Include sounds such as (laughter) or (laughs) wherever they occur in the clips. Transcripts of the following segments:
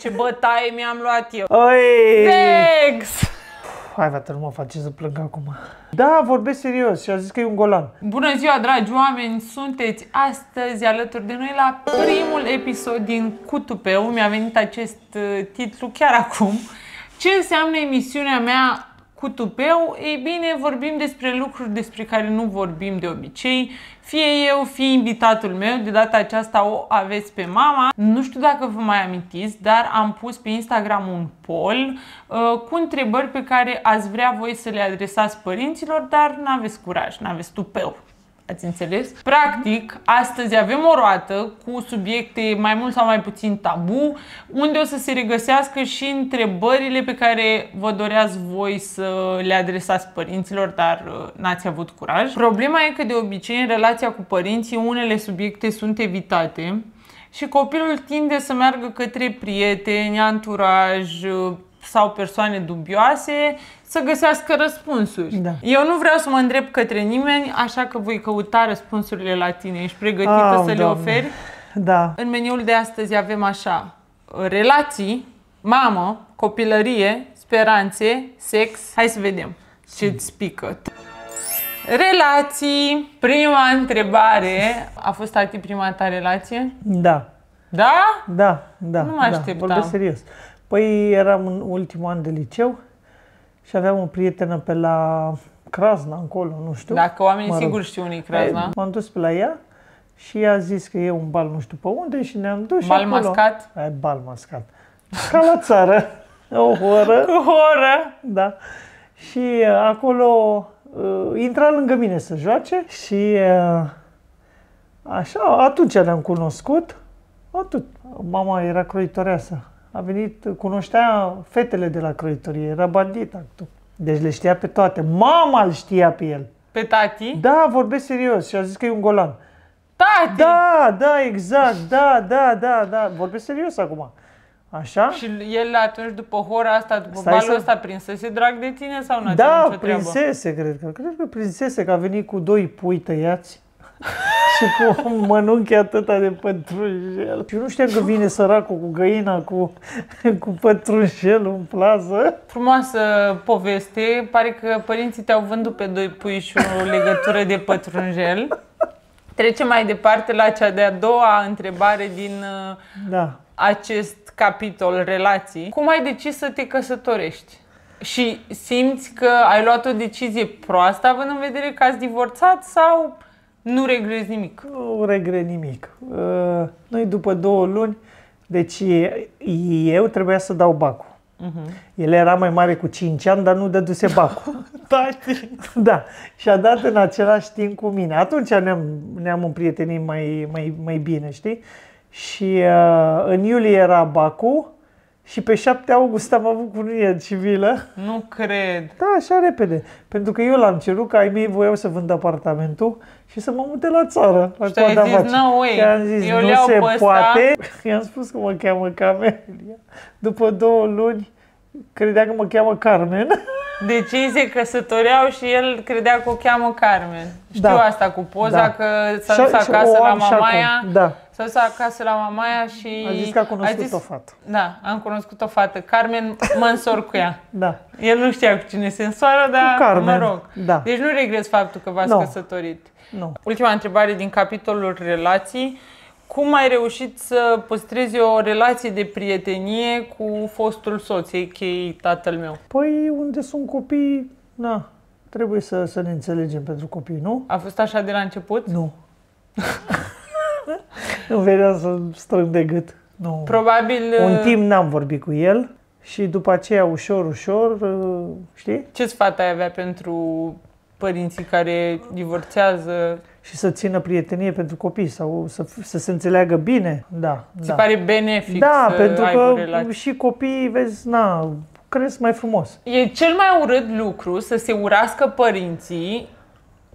Ce bătaie mi-am luat eu. Oi! Sex! Hai, frate, nu mă face să plâng acum. Da, vorbesc serios și a zis că e un golan. Bună ziua, dragi oameni! Sunteți astăzi alături de noi la primul episod din Cutupeu. Mi-a venit acest uh, titlu chiar acum. Ce înseamnă emisiunea mea cu tupeu, ei bine, vorbim despre lucruri despre care nu vorbim de obicei. Fie eu, fie invitatul meu, de data aceasta o aveți pe mama. Nu știu dacă vă mai amintiți, dar am pus pe Instagram un poll uh, cu întrebări pe care ați vrea voi să le adresați părinților, dar nu aveți curaj, nu aveți tupeu. Ați înțeles? Practic, astăzi avem o roată cu subiecte mai mult sau mai puțin tabu, unde o să se regăsească și întrebările pe care vă doreați voi să le adresați părinților, dar uh, n-ați avut curaj. Problema e că de obicei în relația cu părinții unele subiecte sunt evitate și copilul tinde să meargă către prieteni, anturaj, uh, sau persoane dubioase să găsească răspunsuri. Da. Eu nu vreau să mă îndrept către nimeni, așa că voi căuta răspunsurile la tine. Ești pregătită Au, să le Doamne. oferi? Da. În meniul de astăzi avem așa, relații, mamă, copilărie, speranțe, sex. Hai să vedem ce-ți pică. Relații. Prima întrebare. A fost tati prima ta relație? Da. Da? Da, da. Nu mă da. așteptam. Vorbesc serios. Păi eram în ultimul an de liceu și aveam o prietenă pe la Crasna, încolo, nu știu. Dacă oamenii Mă rog. sigur știu unii Crasna. M-am dus pe la ea și ea a zis că e un bal nu știu pe unde și ne-am dus și Bal acolo. mascat? E, bal mascat. Ca la țară. (laughs) O oră. Cu horă. Da. Și uh, acolo uh, intra lângă mine să joace și uh, așa, atunci ne-am cunoscut. Atât. Mama era croitoreasă. A venit, cunoștea fetele de la croitorie, era bandit actul. Deci le știa pe toate. Mama îl știa pe el. Pe tati? Da, vorbesc serios și a zis că e un golan. Tati! Da, da, exact, da, da, da, da. Vorbesc serios acum. Așa? Și el atunci, după hora asta, după Stai balul să- ăsta, prinsese drag de tine sau nu a Da, nicio treabă? prinsese, cred că. Cred că prinsese, că a venit cu doi pui tăiați (laughs) și cu un mănunchi atâta de pătrunjel. Și eu nu știam că vine săracul cu găina, cu, cu pătrunjelul în plază. Frumoasă poveste. Pare că părinții te-au vândut pe doi pui și o legătură de pătrunjel. Trecem mai departe la cea de-a doua întrebare din uh, Da. acest capitol, relații. Cum ai decis să te căsătorești? Și simți că ai luat o decizie proastă având în vedere că ați divorțat sau nu regrezi nimic? Nu regret nimic. Uh, Noi după două luni, deci eu trebuia să dau bacul. El era mai mare cu 5 ani, dar nu dăduse bacul. (laughs) Tati! Da, și a dat în același timp cu mine. Atunci ne-am, ne-am împrietenit mai, mai, mai bine, știi? Și uh, în iulie era Bacu și pe 7 august am avut cununie civilă. Nu cred. Da, așa repede. Pentru că eu l-am cerut, că ai mei voiau să vând apartamentul și să mă mute la țară. La Și tu ai coada zis, vacii. "No way, I-am zis, eu nu le-au se pe ăsta." poate. (laughs) I-am spus că mă cheamă Camelia. După două luni, credea că mă cheamă Carmen. Deci ei se căsătoreau și el credea că o cheamă Carmen. Știu Da. asta cu poza, Da. că s-a dus Și- și acasă o la am și mamaia. acum. Da. S-a dus acasă la mamaia și... A zis că a cunoscut o fată. Da, am cunoscut o fată. Carmen, mă însor cu ea. (laughs) Da. El nu știa cu cine se însoară, dar Carmen, mă rog. da. Deci nu regreți faptul că v-ați Nu. căsătorit. Nu. Ultima întrebare din capitolul relații. Cum ai reușit să păstrezi o relație de prietenie cu fostul soț, a.k.a. tatăl meu? Păi unde sunt copii, na, trebuie să, să ne înțelegem pentru copii, nu? A fost așa de la început? Nu. (laughs) nu venea să strâng de gât. Nu. Probabil... Un uh, timp n-am vorbit cu el și după aceea ușor, ușor, uh, știi? Ce sfat ai avea pentru părinții care divorțează? Și să țină prietenie pentru copii sau să, să se înțeleagă bine. Da, Ți da. pare benefic da, să pentru ai o că relație? și copiii, vezi, na, cresc mai frumos. E cel mai urât lucru să se urască părinții,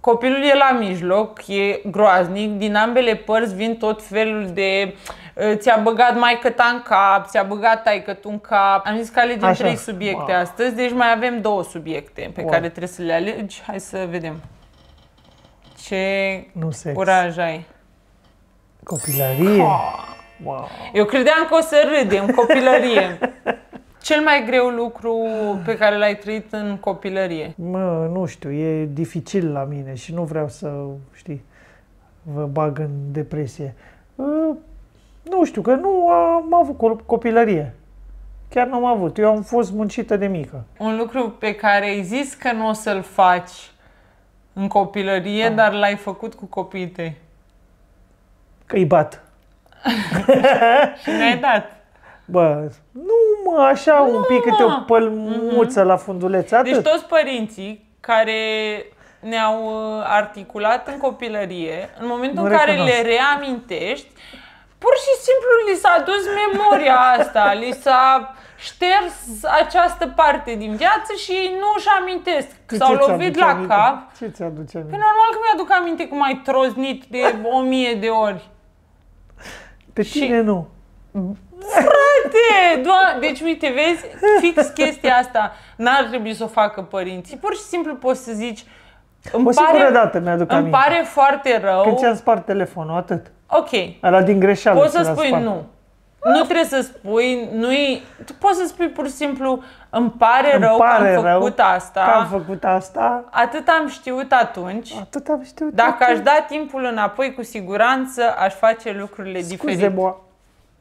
copilul e la mijloc, e groaznic, din ambele părți vin tot felul de uh, ți-a băgat mai ta în cap, ți-a băgat taică tu în cap. Am zis că alegem Așa. trei subiecte Wow. astăzi, deci mai avem două subiecte pe Wow. care trebuie să le alegi. Hai să vedem. Ce Nu sex. curaj ai. Copilărie. Wow. Eu credeam că o să râde în copilărie. (laughs) Cel mai greu lucru pe care l-ai trăit în copilărie? Mă, nu știu, e dificil la mine și nu vreau să, știi, vă bag în depresie. Uh, Nu știu, că nu am avut co- copilărie. Chiar n-am avut. Eu am fost muncită de mică. Un lucru pe care ai zis că nu o să-l faci în copilărie, Da. dar l-ai făcut cu copiii tăi. Că îi bat. (laughs) Și ne-ai dat. Bă, nu mă, așa un pic câte o mă. pălmuță la funduleț, atât. Deci toți părinții care ne-au uh, articulat în copilărie, în momentul Nu în care recunosc. le reamintești, pur și simplu li s-a dus memoria asta, li s-a șters această parte din viață și ei nu își amintesc. Ce S-au ți-aduce lovit la aminte? cap. Ce ți-aduce aminte? Păi normal că mi-aduc aminte cum ai troznit de o mie de ori. Pe și- tine nu. Frate, doa- deci uite, vezi, fix chestia asta n-ar trebui să o facă părinții. Pur și simplu poți să zici, îmi O singură pare, dată mi-aduc îmi aminte. pare foarte rău. Când ți-am spart telefonul, atât. Ok, Ăla din greșeală poți ți să l-a spui spart. nu. Nu trebuie să spui, nu tu poți să spui pur și simplu, îmi pare Îmi rău pare că am rău făcut Că am asta, făcut asta, atât am știut atunci. atât am știut. Dacă atât. aș da timpul înapoi, cu siguranță aș face lucrurile Scuze, diferite. bă.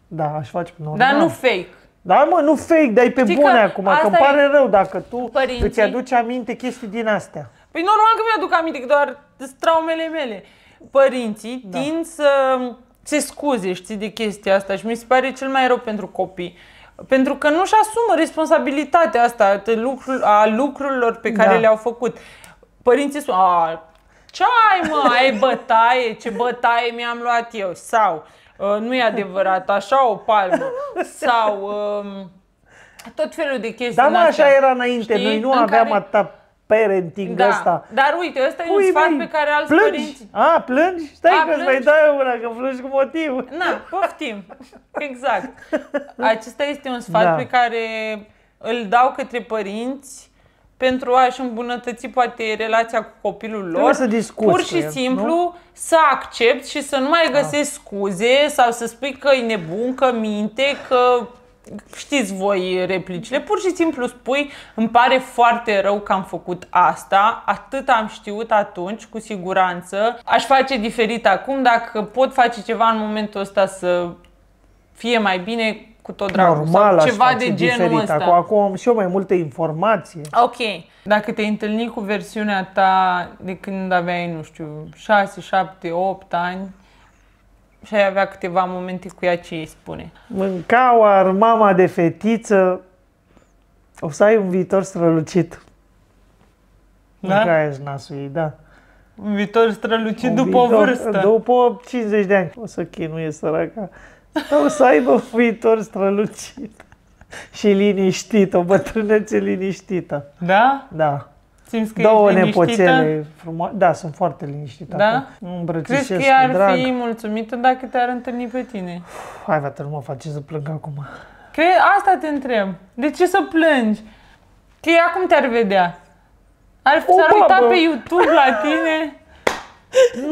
Da, aș face normal. Dar nu fake. Da, mă, nu fake, dar e pe Știi bune că acum, că asta îmi e- pare rău dacă tu Părinții- îți aduci aminte chestii din astea. Păi normal că mi-aduc aminte, că doar sunt traumele mele. Părinții Da. tind să se scuze, știi, de chestia asta și mi se pare cel mai rău pentru copii. Pentru că nu-și asumă responsabilitatea asta de lucru, a lucrurilor pe care Da. le-au făcut. Părinții spun, a, ce ai mă, ai bătaie, ce bătaie mi-am luat eu, sau "Uh, nu e adevărat, așa o palmă, sau um, tot felul de chestii Dar din mă, astea. așa era înainte, Știi? noi nu În aveam care- atâta parenting Da, ăsta. dar uite, ăsta e un Pui sfat mei, pe care alți plângi? părinți... A, plângi? Stai A, că îți mai plângi? dau eu una, că plângi cu motiv. Na, poftim. (laughs) Exact. Acesta este un sfat Da. pe care îl dau către părinți pentru a-și îmbunătăți poate relația cu copilul lor. Trebuie să discuți Pur cu și el, simplu nu? să accepti și să nu mai găsești scuze sau să spui că e nebun, că minte, că știți voi replicile. Pur și simplu spui, îmi pare foarte rău că am făcut asta, atât am știut atunci, cu siguranță. Aș face diferit acum, dacă pot face ceva în momentul ăsta să fie mai bine, cu tot dragul. Normal, sau aș ceva face de genul diferit. ăsta. Acum, acum am și eu mai multă informație. Ok. Dacă te-ai întâlnit cu versiunea ta de când aveai, nu știu, 6, 7, 8 ani și ai avea câteva momente cu ea, ce îi spune? Mâncau ar mama de fetiță, o să ai un viitor strălucit. Da? Mâncai nasul ei, da. Un viitor strălucit Un după o viitor- vârstă. După 50 de ani. O să chinuie săraca. Dar o să aibă un viitor strălucit. Și liniștit, o bătrânețe liniștită. Da? Da. Simți că Două ești liniștită? nepoțele frumoase. Da, sunt foarte liniștită. Da? acum. Îmi Îmbrățișez Crezi că cu ea ar drag. fi mulțumită dacă te-ar întâlni pe tine? Hai, vată, nu mă face să plâng acum. Cre- asta te întreb. De ce să plângi? Că ea cum te-ar vedea? Ar O s-ar uita babă. pe YouTube la tine?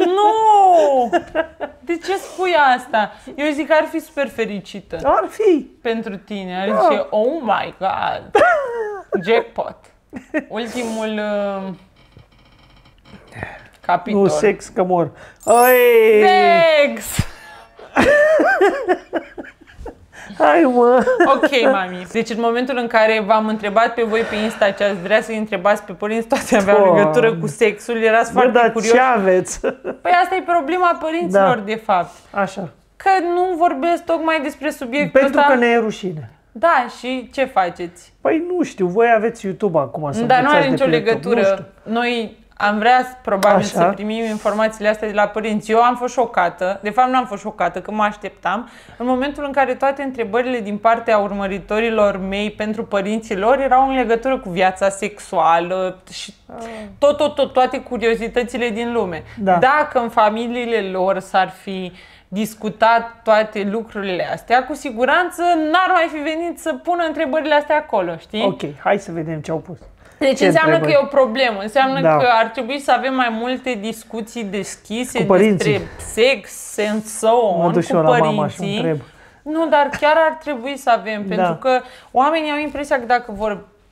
Nu! De ce spui asta? Eu zic că ar fi super fericită Ar fi. pentru tine. Ar Da. zice, oh my god, (laughs) jackpot. Ultimul uh, capitol. Nu, sex că mor. Oi! Sex! Hai, mă! Ok, mami. Deci în momentul în care v-am întrebat pe voi pe Insta ce ați vrea să-i întrebați pe părinți, toate aveau Doamne. legătură cu sexul, erați Bă, foarte dar curioși. ce aveți? Păi asta e problema părinților, Da. de fapt. Așa. Că nu vorbesc tocmai despre subiectul Pentru ăsta. că ne e rușine. Da, și ce faceți? Păi nu știu, voi aveți YouTube acum să Dar nu are învățați de nicio pe YouTube. Nu legătură. știu. Noi am vrea probabil Așa. să primim informațiile astea de la părinți. Eu am fost șocată, de fapt nu am fost șocată, că mă așteptam, în momentul în care toate întrebările din partea urmăritorilor mei pentru părinții lor erau în legătură cu viața sexuală și tot, tot, tot, toate curiozitățile din lume. Da. Dacă în familiile lor s-ar fi discutat toate lucrurile astea, cu siguranță n-ar mai fi venit să pună întrebările astea acolo, știi? Ok, hai să vedem ce au pus. Deci Ce înseamnă întrebări? că e o problemă, înseamnă Da. că ar trebui să avem mai multe discuții deschise Cu părinții. despre sex and so on Mă duc și cu eu la mama și părinții. întreb. Nu, dar chiar ar trebui să avem, Da. pentru că oamenii au impresia că dacă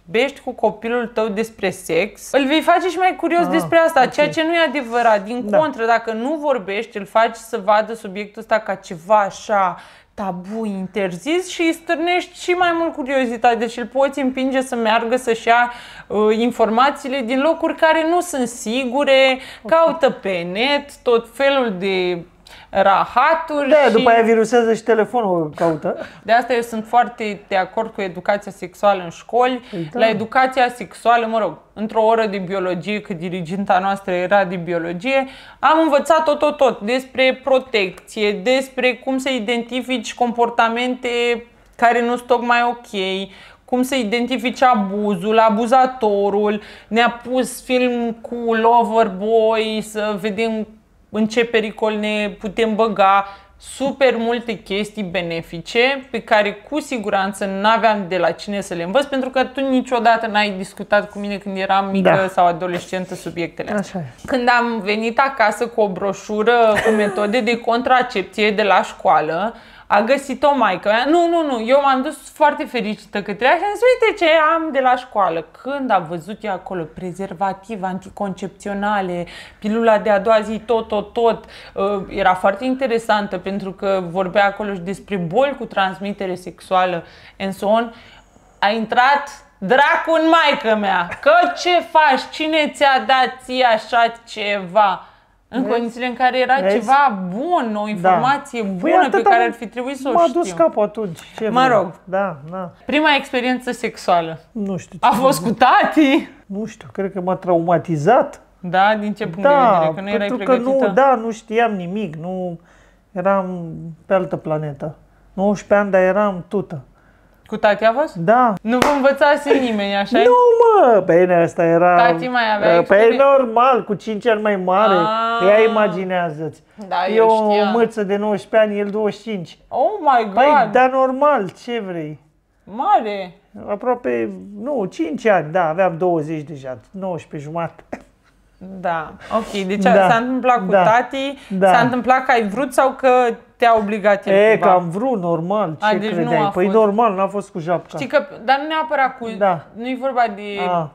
vorbești cu copilul tău despre sex, îl vei face și mai curios Ah, despre asta, ok. ceea ce nu e adevărat. Din Da. contră, dacă nu vorbești, îl faci să vadă subiectul ăsta ca ceva așa tabu, interzis și îi stârnești și mai mult curiozitate și îl poți împinge să meargă să-și ia uh, informațiile din locuri care nu sunt sigure, caută pe net tot felul de rahaturi Da, și... după aia virusează și telefonul caută. De asta eu sunt foarte de acord cu educația sexuală în școli. Păi da. La educația sexuală, mă rog, într-o oră de biologie, că diriginta noastră era de biologie, am învățat tot, tot, tot despre protecție, despre cum să identifici comportamente care nu sunt tocmai ok, cum să identifici abuzul, abuzatorul. Ne-a pus film cu Loverboy să vedem în ce pericol ne putem băga, super multe chestii benefice pe care cu siguranță nu aveam de la cine să le învăț pentru că tu niciodată n-ai discutat cu mine când eram mică Da. sau adolescentă subiectele astea. Așa e. Când am venit acasă cu o broșură cu metode de contracepție de la școală, a găsit-o maică mea. Nu, nu, nu, eu m-am dus foarte fericită către ea și am zis, uite ce am de la școală. Când a văzut ea acolo prezervativ, anticoncepționale, pilula de a doua zi, tot, tot, tot, uh, era foarte interesantă pentru că vorbea acolo și despre boli cu transmitere sexuală and so on. A intrat dracu în maică mea, că ce faci, cine ți-a dat ție așa ceva? În Vezi? condițiile în care era Vezi? ceva bun, o informație Păi bună pe atâta care m- ar fi trebuit să o M-a știu. dus capul atunci. Ce Mă vrei? rog. Da, da. Prima experiență sexuală Nu știu. ce a fost cu tati? Nu știu, cred că m-a traumatizat. Da, din ce punct de Da, vedere? Că nu erai pentru că pregătită? nu, da, nu știam nimic, nu eram pe altă planetă. 19 ani, dar eram tută. Cu tati a fost? Da. Nu vă învățase nimeni, așa Nu, mă, bine, asta era... Tati mai avea Păi experiență? normal, cu 5 ani mai mare. Ah. Ia imaginează-ți. Da, eu eu o știam. mâță de 19 ani, el 25. Oh my god, Păi, da, normal, ce vrei? mare! Aproape, nu, 5 ani, da, aveam 20 deja, 19 jumate. Da, ok. Deci Da, s-a întâmplat cu da, tati, da. s-a întâmplat că ai vrut sau că te-a obligat el E, cumva? că am vrut, normal, ce A, deci nu credeai? a păi fost. normal, n-a fost cu japca. Știi că, dar nu neapărat cu, Da. nu-i vorba de A,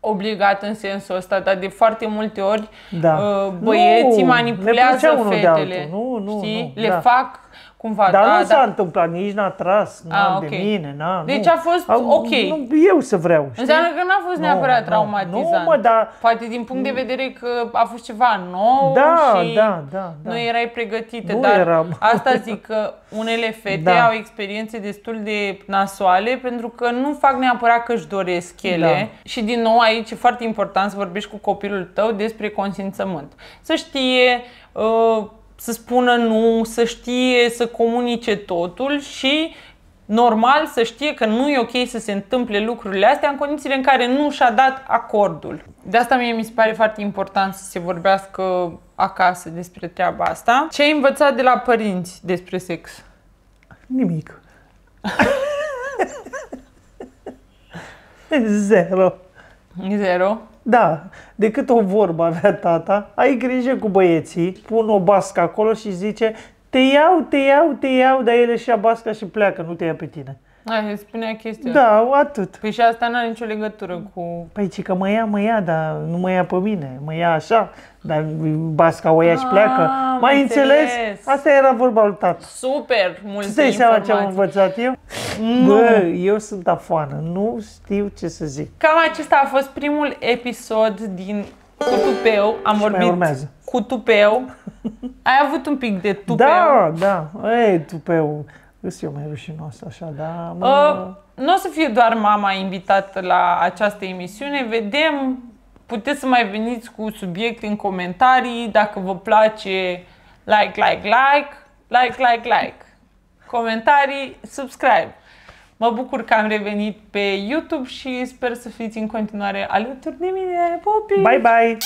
obligat în sensul ăsta, dar de foarte multe ori Da. uh, băieții Nu, ne manipulează plăcea unul de fetele. altul. Nu, nu, știi? nu, Le da. fac cumva, Dar da, nu s-a da. întâmplat, nici n-a tras, A, n-a ok. de mine, n-a, Deci nu. a fost ok. Nu, eu să vreau, știi? Înseamnă că n-a fost Nu, neapărat nu, traumatizant. Nu, mă, dar... Poate din punct de vedere că a fost ceva nou Da, și da, da, da. nu erai pregătită. Nu dar eram. (laughs) asta zic că unele fete Da. au experiențe destul de nasoale pentru că nu fac neapărat că își doresc ele. Da. Și din nou aici e foarte important să vorbești cu copilul tău despre consimțământ. Să știe uh, să spună nu, să știe să comunice totul și normal să știe că nu e ok să se întâmple lucrurile astea în condițiile în care nu și-a dat acordul. De asta mie mi se pare foarte important să se vorbească acasă despre treaba asta. Ce ai învățat de la părinți despre sex? Nimic. (laughs) Zero. Zero. Da, decât o vorbă avea tata, ai grijă cu băieții, pun o bască acolo și zice te iau, te iau, te iau, dar ele și ia basca și pleacă, nu te ia pe tine. Ai, spunea chestia. Da, atât. Păi și asta n-are nicio legătură cu... Păi ci că mă ia, mă ia, dar nu mă ia pe mine, mă ia așa, dar basca o ia și Ah, pleacă. am Mai înțeles? înțeles. Asta era vorba lui tata. Super multe Îți dai seama ce am informații. învățat eu? Nu. Bă, eu sunt afoană, nu știu ce să zic. Cam acesta a fost primul episod din cu tupeu. Am mai vorbit urmează. cu tupeu. Ai avut un pic de tupeu. Da, da, ei, tupeu, îs eu mai rușinos așa, da, mă... Uh, nu o să fie doar mama invitată la această emisiune, vedem, puteți să mai veniți cu subiecte în comentarii, dacă vă place, like, like, like, like, like, like, comentarii, subscribe. Mă bucur că am revenit pe YouTube și sper să fiți în continuare alături de mine. Pupi! Bye, bye!